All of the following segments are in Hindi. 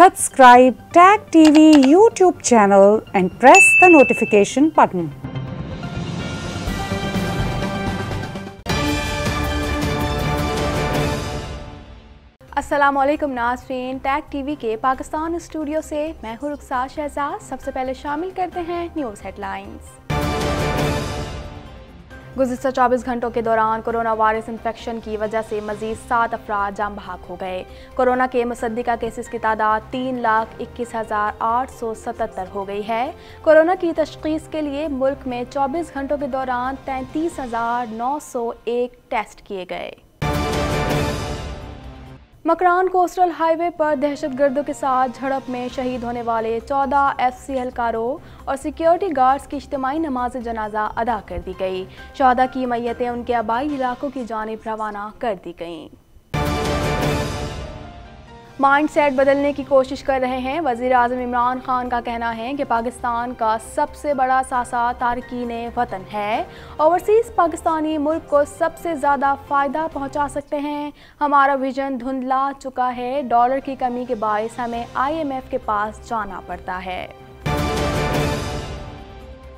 subscribe Tag TV YouTube channel and press the notification button. अस्सलाम वालेकुम नाजरीन टैग टीवी के पाकिस्तान स्टूडियो से मैं हूँ रुखसा शहजाद। सबसे पहले शामिल करते हैं न्यूज़ हेडलाइंस गुजशत 24 घंटों के दौरान कोरोना वायरस इन्फेक्शन की वजह से मजीद सात अफराद जाम बहाक हो गए। कोरोना के मुसदा केसेस की तादाद तीन लाख इक्कीस हज़ार आठ सौ सतहत्तर हो गई है। कोरोना की तशखीस के लिए मुल्क में 24 घंटों के दौरान तैंतीस हज़ार नौ सौ एक टेस्ट किए गए। मकरान कोस्टल हाईवे पर दहशतगर्दों के साथ झड़प में शहीद होने वाले 14 एफ़ सी एहलकारों और सिक्योरिटी गार्ड्स की इज्तमाही नमाज़ जनाजा अदा कर दी गई। शहदा की मैतें उनके आबाई इलाकों की जानब रवाना कर दी गईं। माइंड सेट बदलने की कोशिश कर रहे हैं। वज़ीर अजम इमरान खान का कहना है कि पाकिस्तान का सबसे बड़ा सासा तारकिन वतन है। ओवरसीज़ पाकिस्तानी मुल्क को सबसे ज़्यादा फ़ायदा पहुँचा सकते हैं। हमारा विजन धुंधला चुका है। डॉलर की कमी के बायस हमें आई एम एफ़ के पास जाना पड़ता है।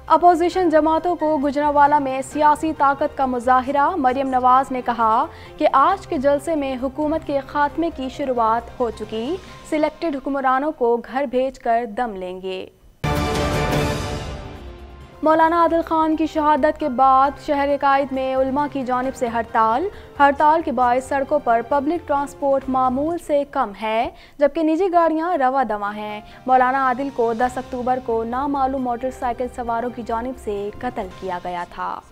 अपोजिशन जमातों को गुजरावाला में सियासी ताकत का मुजाहरा मरियम नवाज़ ने कहा कि आज के जलसे में हुकूमत के खात्मे की शुरुआत हो चुकी। सिलेक्टेड हुक्मरानों को घर भेज कर दम लेंगे। मौलाना आदिल खान की शहादत के बाद शहर कायद में उलमा की जानब से हड़ताल। हड़ताल के बायस सड़कों पर पब्लिक ट्रांसपोर्ट मामूल से कम है, जबकि निजी गाड़ियाँ रवा दवा हैं। मौलाना आदिल को 10 अक्टूबर को नामालूम मोटरसाइकिल सवारों की जानब से कत्ल किया गया था।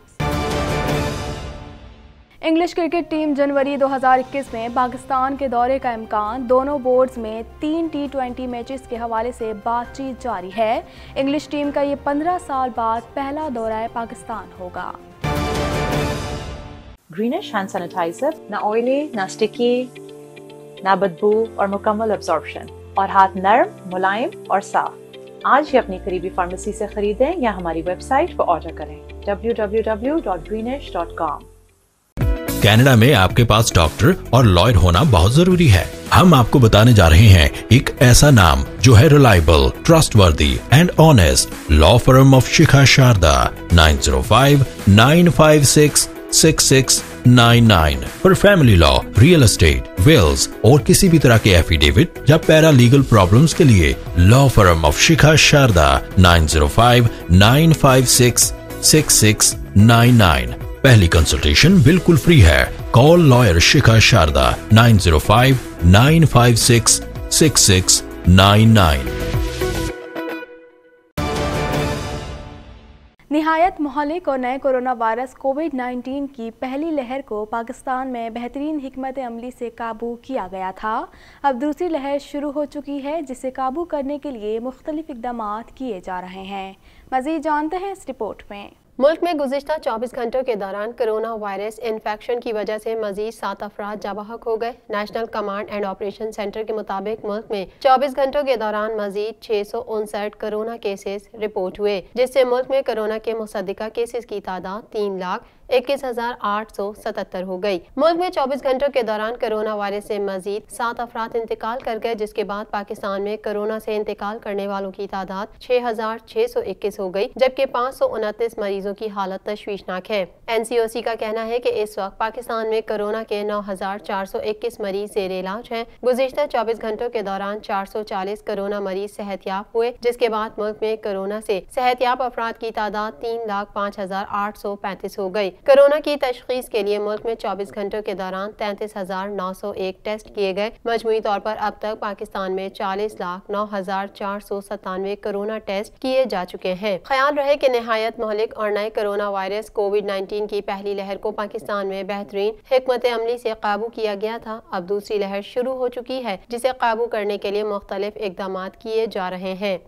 इंग्लिश क्रिकेट टीम जनवरी 2021 में पाकिस्तान के दौरे का इम्कान दोनों बोर्ड्स में तीन टी ट्वेंटी मैचेस के हवाले से बातचीत जारी है। इंग्लिश टीम का ये 15 साल बाद पहला दौरा पाकिस्तान होगा। ग्रीनिश हैंड सैनिटाइजर ना ऑयली ना स्टिकी ना बदबू और मुकम्मल अब्जॉर्प्शन और हाथ नरम, मुलायम और साफ़। आज ही अपनी करीबी फार्मेसी से खरीदें या हमारी वेबसाइट पर ऑर्डर करें। www.greenish.com कनाडा में आपके पास डॉक्टर और लॉयर होना बहुत ज़रूरी है। हम आपको बताने जा रहे हैं एक ऐसा नाम जो है reliable trustworthy and honest law firm of Shikha Sharda nine zero five nine five six six six nine nine for family law real estate wills और किसी भी तरह के एफिडेविट या पैरा लीगल प्रॉब्लम के लिए law firm of Shikha Sharda nine zero five nine five six six six nine nine पहली कंसल्टेशन बिल्कुल फ्री है। Call lawyer Shikha Sharda nine zero five nine five six six six nine nine निहायत महलिक और नए कोरोना वायरस कोविड 19 की पहली लहर को पाकिस्तान में बेहतरीन हमत अमली से काबू किया गया था। अब दूसरी लहर शुरू हो चुकी है, जिसे काबू करने के लिए मुख्तलिफ़ इकदाम किए जा रहे हैं। मजीद जानते हैं इस रिपोर्ट में। मुल्क में गुजशत 24 घंटों के दौरान कोरोना वायरस इन्फेक्शन की वजह से मजीद सात अफराद जवाहक हो गए। National Command and Operation Centre के मुताबिक मुल्क में 24 घंटों के दौरान मजीद छह सौ उनसठ कोरोना केसेस रिपोर्ट हुए, जिससे मुल्क में कोरोना के मुसदा केसेस की तादाद तीन लाख इक्कीस हज़ार आठ सौ सतहत्तर हो गई। मुल्क में चौबीस घंटों के दौरान कोरोना वायरस से मजीद सात अफराद इंतकाल कर गए, जिसके बाद पाकिस्तान में कोरोना से इंतकाल करने वालों की तादाद छह हज़ार छह सौ इक्कीस हो गई, जबकि पाँच सौ उनतीस मरीजों की हालत तशवीशनाक है। एन सी ओ सी का कहना है की इस वक्त पाकिस्तान में कोरोना के नौ हज़ार चार सौ इक्कीस मरीज़ जेर इलाज है। गुजशत चौबीस घंटों के दौरान चार सौ चालीस कोरोना मरीज़ सेहतियाब हुए, जिसके बाद मुल्क में कोरोना से सेहतियाब अफराद की तादाद तीन लाख पाँच हज़ार आठ सौ पैंतीस हो गई। कोरोना की तशखीस के लिए मुल्क में 24 घंटों के दौरान तैंतीस हज़ार नौ सौ एक टेस्ट किए गए। मजमू तौर पर अब तक पाकिस्तान में चालीस लाख नौ हज़ार चार सौ सत्तानवे कोरोना टेस्ट किए जा चुके हैं। ख्याल रहे की नहायत महलिक और नए कोरोना वायरस कोविड नाइन्टीन की पहली लहर को पाकिस्तान में बेहतरीन हमत अमली ऐसी काबू किया गया था। अब दूसरी लहर शुरू हो चुकी है, जिसे काबू करने के लिए मुख्तलिफ़ इकदाम किए जा रहे हैं।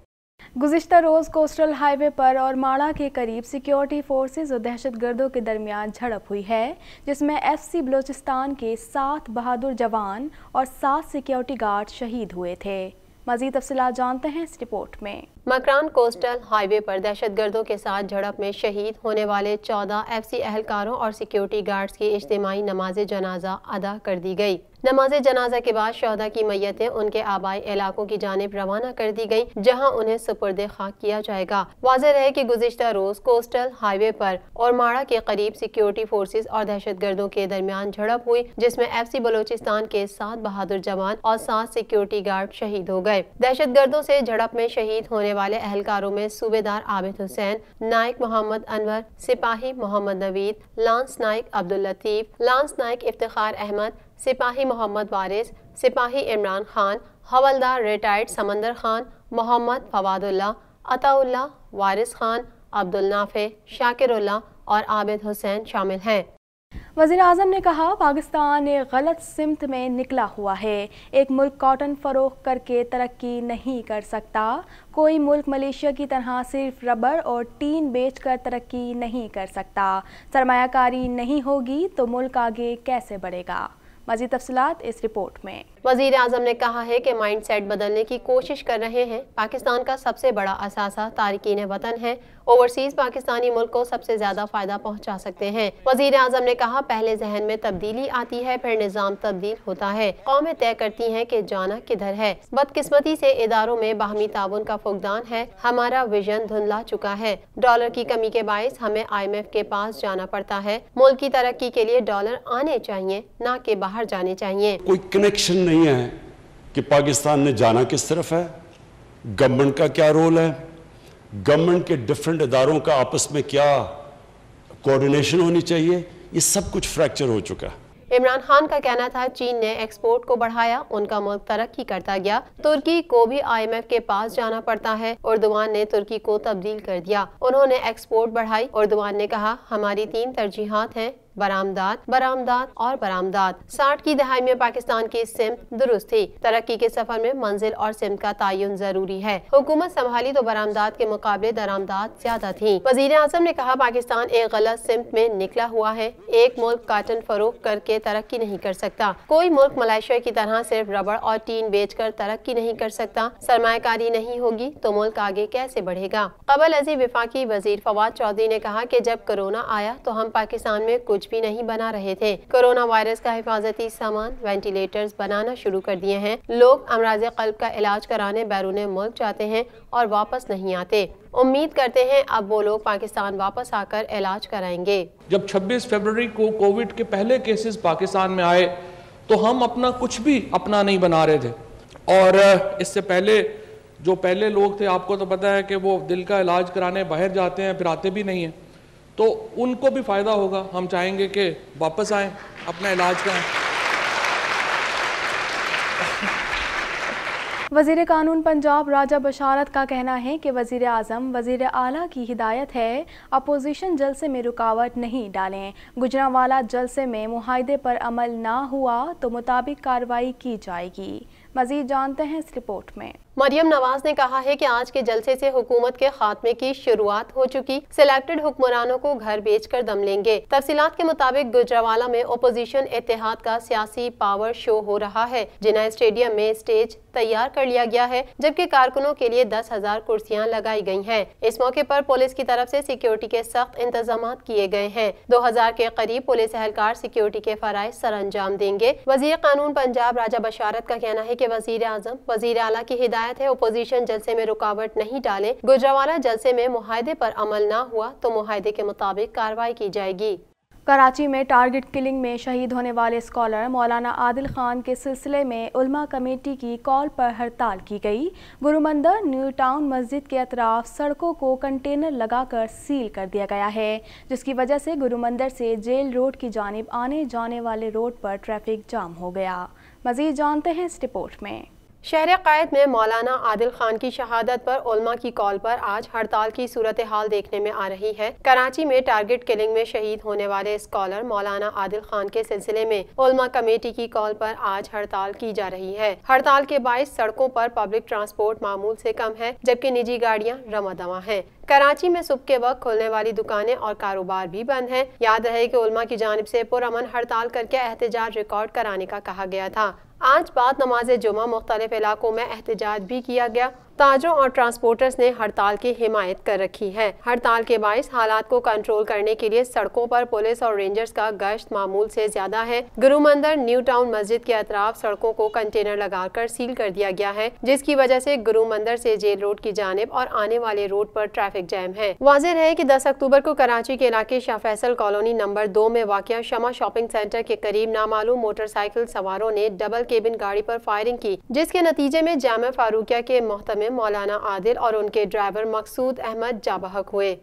गुजशत रोज़ कोस्टल हाईवे पर और माड़ा के करीब सिक्योरिटी फोर्सेज और दहशत गर्दों के दरमियान झड़प हुई है, जिसमें एफ़ सी बलोचिस्तान के सात बहादुर जवान और सात सिक्योरिटी गार्ड शहीद हुए थे। मजीद तफसलत जानते हैं इस रिपोर्ट में। मकरान कोस्टल हाईवे पर दहशतगर्दों के साथ झड़प में शहीद होने वाले चौदह एफसी एहलकारों और सिक्योरिटी गार्ड्स की इज्तिमाही नमाज़ जनाजा अदा कर दी गई। नमाज़ जनाजा के बाद शहदा की मैयतें उनके आबाई इलाकों की जानब रवाना कर दी गई जहाँ उन्हें सुपुर्द खाक किया जाएगा। वाजह रहे की गुजशत रोज कोस्टल हाईवे पर और माड़ा के करीब सिक्योरिटी फोर्सेज और दहशत गर्दों के दरमियान झड़प हुई, जिसमें एफ़ सी बलोचिस्तान के सात बहादुर जवान और सात सिक्योरिटी गार्ड शहीद हो गए। दहशत गर्दों से झड़प में शहीद होने वाले अहलकारों में सूबेदार आबिद हुसैन, नायक मोहम्मद अनवर, सिपाही मोहम्मद नवीद, लांस नायक अब्दुल लतीफ, लांस नायक इफ्तार अहमद, सिपाही मोहम्मद वारिस, सिपाही इमरान खान, हवलदार रिटायर्ड समंदर खान, मोहम्मद फवादुल्ला अताउल्ला वारिस खान, अब्दुल नाफे शाकिरुल्ला और आबिद हुसैन शामिल हैं। वज़ीर अजम ने कहा, पाकिस्तान एक गलत सिमत में निकला हुआ है। एक मुल्क कॉटन फरोख करके तरक्की नहीं कर सकता। कोई मुल्क मलेशिया की तरह सिर्फ़ रबर और टीन बेच कर तरक्की नहीं कर सकता। सरमाकारी नहीं होगी तो मुल्क आगे कैसे बढ़ेगा? मजीद तफसलत इस रिपोर्ट में। वज़ीर अजम ने कहा है कि माइंड सेट बदलने की कोशिश कर रहे हैं। पाकिस्तान का सबसे बड़ा असासा तारकिन वतन है। ओवरसीज पाकिस्तानी मुल्क को सबसे ज़्यादा फ़ायदा पहुँचा सकते हैं। वज़ीर अजम ने कहा, पहले जहन में तब्दीली आती है, फिर निज़ाम तब्दील होता है। कौमें तय करती हैं कि जाना किधर है। बदकिस्मती से इदारों में बाहमी ताउन का फुकदान है। हमारा विजन धुंधला चुका है। डॉलर की कमी के बायस हमें आई एम एफ़ के पास जाना पड़ता है। मुल्क की तरक्की के लिए डॉलर आने चाहिए, न के बाहर जाने चाहिए। कोई कनेक्शन नहीं है कि पाकिस्तान ने जाना किस तरफ़ है? गवर्नमेंट का क्या रोल है? गवर्नमेंट के डिफरेंट इदारों का आपस में क्या कोऑर्डिनेशन होनी चाहिए? ये सब कुछ फ्रैक्चर हो चुका है। इमरान खान का कहना था, चीन ने एक्सपोर्ट को बढ़ाया, उनका मुल्क तरक्की करता गया। तुर्की को भी आईएमएफ के पास जाना पड़ता है। उर्दवान ने तुर्की को तब्दील कर दिया। उन्होंने एक्सपोर्ट बढ़ाई। उर्दवान ने कहा, हमारी तीन तरजीहत हैं। बरामदात बरामदात और बरामदात। साठ की दहाई में पाकिस्तान की सिम दुरुस्त थी। तरक्की के सफ़र में मंजिल और सिम का तयन ज़रूरी है। हुकूमत संभाली तो बरामदात के मुकाबले दरामदात ज़्यादा थी। वज़ीर आज़म ने कहा, पाकिस्तान एक गलत सिमत में निकला हुआ है। एक मुल्क काटन फरोख करके तरक्की नहीं कर सकता। कोई मुल्क मलेशिया की तरह सिर्फ़ रबड़ और टीन बेच कर तरक्की नहीं कर सकता। सरमाकारी नहीं होगी तो मुल्क आगे कैसे बढ़ेगा? कबल अजी विफाकी वज़ीर फवाद चौधरी ने कहा की जब कोरोना आया तो हम पाकिस्तान में कुछ कुछ भी नहीं बना रहे थे। कोरोना वायरस का हिफाजती सामान, वेंटिलेटर्स बनाना शुरू कर दिए हैं। लोग अमराज कल्ब का इलाज कराने बैरून मुल्क जाते हैं और वापस नहीं आते। उम्मीद करते हैं अब वो लोग पाकिस्तान वापस आकर इलाज कराएँगे। जब 26 फरवरी को कोविड के पहले केसेस पाकिस्तान में आए तो हम अपना कुछ भी अपना नहीं बना रहे थे। और इससे पहले, जो पहले लोग थे, आपको तो पता है कि वो दिल का इलाज कराने बाहर जाते हैं, फिर आते भी नहीं हैं। तो उनको भी फ़ायदा होगा। हम चाहेंगे कि वापस आए, अपना इलाज कराएँ। वज़ीर कानून पंजाब राजा बशारत का कहना है कि वज़ीर अजम वज़ीर अला की हिदायत है, अपोजिशन जलसे में रुकावट नहीं डालें। गुजरावाला जलसे में मुहिदे पर अमल ना हुआ तो मुताबिक कार्रवाई की जाएगी। मजीद जानते हैं इस रिपोर्ट में। मरियम नवाज़ ने कहा है कि आज के जलसे से हुकूमत के खात्मे की शुरुआत हो चुकी। सिलेक्टेड हुक्मरानों को घर बेचकर दम लेंगे। तफसीत के मुताबिक गुजरावाला में ओपोजिशन एतिहाद का सियासी पावर शो हो रहा है। जिना स्टेडियम में स्टेज तैयार कर लिया गया है, जबकि कारकुनों के लिए दस हज़ार कुर्सियाँ लगाई गई है। इस मौके आरोप पुलिस की तरफ़ ऐसी सिक्योरिटी के सख्त इंतज़ाम किए गए हैं। दो हज़ार के करीब पुलिस एहलकार सिक्योरिटी के फराइज सर अंजाम देंगे। वज़ीर कानून पंजाब राजा बशारत का कहना है की वज़ीर आज़म वज़ीर अला की हिदायत है अपोजिशन जलसे में रुकावट नहीं डाले। गुजरावाला जलसे में मुहिदे पर अमल न हुआ तो मुहिदे के मुताबिक कार्रवाई की जाएगी। कराची में टारगेट किलिंग में शहीद होने वाले स्कॉलर मौलाना आदिल खान के सिलसिले में उल्मा कमेटी की कॉल पर हड़ताल की गई। गुरुमंदिर न्यू टाउन मस्जिद के अतराफ सड़कों को कंटेनर लगाकर सील कर दिया गया है, जिसकी वजह से गुरुमंदिर से जेल रोड की जानब आने जाने वाले रोड पर ट्रैफ़िक जाम हो गया। मजीद जानते हैं इस रिपोर्ट में। शहर कैद में मौलाना आदिल खान की शहादत पर उल्मा की कॉल पर आज हड़ताल की सूरत हाल देखने में आ रही है। कराची में टारगेट किलिंग में शहीद होने वाले स्कॉलर मौलाना आदिल खान के सिलसिले में उलमा कमेटी की कॉल पर आज हड़ताल की जा रही है। हड़ताल के बाईस सड़कों पर पब्लिक ट्रांसपोर्ट मामूल से कम है, जबकि निजी गाड़ियाँ रमा दवा है। कराची में सुबह के वक्त खुलने वाली दुकानें और कारोबार भी बंद हैं। याद रहे कि उलमा की जानब से पुरमन हड़ताल करके एहतजाज रिकॉर्ड कराने का कहा गया था। आज बाद नमाज़ जुमा मुख्तलिफ़ इलाकों में एहतजाज भी किया गया। ताजरों और ट्रांसपोर्टर्स ने हड़ताल की हिमायत कर रखी है। हड़ताल के बायस हालात को कंट्रोल करने के लिए सड़कों पर पुलिस और रेंजर्स का गश्त मामूल से ज़्यादा है। गुरु मंदिर न्यू टाउन मस्जिद के अतराफ सड़कों को कंटेनर लगाकर सील कर दिया गया है, जिसकी वजह से गुरु मंदिर से जेल रोड की जानब और आने वाले रोड पर ट्रैफ़िक जैम है। वाजिर है की दस अक्टूबर को कराची के इलाके शाह फैसल कॉलोनी नंबर दो में वाक़ शमा शॉपिंग सेंटर के करीब नामालूम मोटरसाइकिल सवारों ने डबल केबिन गाड़ी आरोप फायरिंग की, जिसके नतीजे में जाम फारूकिया के मोहतम मौलाना आदिल और उनके ड्राइवर मकसूद अहमद जाबहक हुए।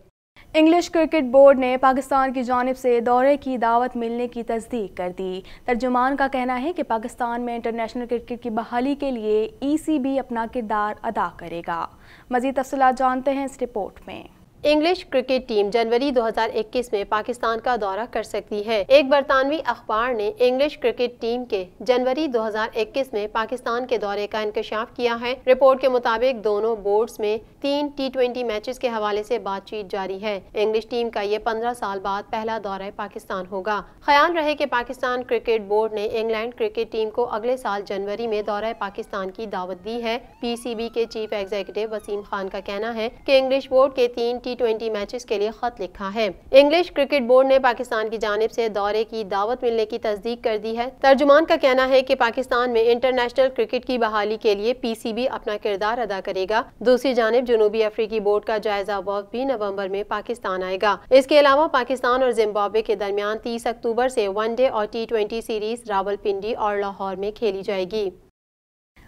इंग्लिश क्रिकेट बोर्ड ने पाकिस्तान की जानब से दौरे की दावत मिलने की तस्दीक कर दी। तर्जुमान का कहना है कि पाकिस्तान में इंटरनेशनल क्रिकेट की बहाली के लिए ई सी ईसीबी अपना किरदार अदा करेगा। मजीद तफसलत जानते हैं इस रिपोर्ट में। इंग्लिश क्रिकेट टीम जनवरी 2021 में पाकिस्तान का दौरा कर सकती है। एक बरतानवी अखबार ने इंग्लिश क्रिकेट टीम के जनवरी 2021 में पाकिस्तान के दौरे का इंकशाफ किया है। रिपोर्ट के मुताबिक दोनों बोर्ड्स में तीन टी ट्वेंटी मैचेस के हवाले से बातचीत जारी है। इंग्लिश टीम का ये पंद्रह साल बाद पहला दौरा पाकिस्तान होगा। ख्याल रहे की पाकिस्तान क्रिकेट बोर्ड ने इंग्लैंड क्रिकेट टीम को अगले साल जनवरी में दौरा पाकिस्तान की दावत दी है। पीसीबी के चीफ एग्जीक्यूटिव वसीम खान का कहना है की इंग्लिश बोर्ड के तीन टी ट्वेंटी मैचेस के लिए खत लिखा है। इंग्लिश क्रिकेट बोर्ड ने पाकिस्तान की जानब से दौरे की दावत मिलने की तस्दीक कर दी है। तर्जुमान का कहना है की पाकिस्तान में इंटरनेशनल क्रिकेट की बहाली के लिए पीसीबी अपना किरदार अदा करेगा। दूसरी जानब जनूबी अफ्रीकी बोर्ड का जायजा वक्त भी नवंबर में पाकिस्तान आएगा। इसके अलावा पाकिस्तान और जिम्बाब्वे के दरमियान तीस अक्टूबर से वनडे और टी ट्वेंटी सीरीज़ रावलपिंडी और लाहौर में खेली जाएगी।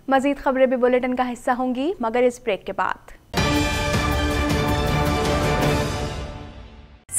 मजीद खबरें भी बुलेटिन का हिस्सा होंगी, मगर इस ब्रेक के बाद।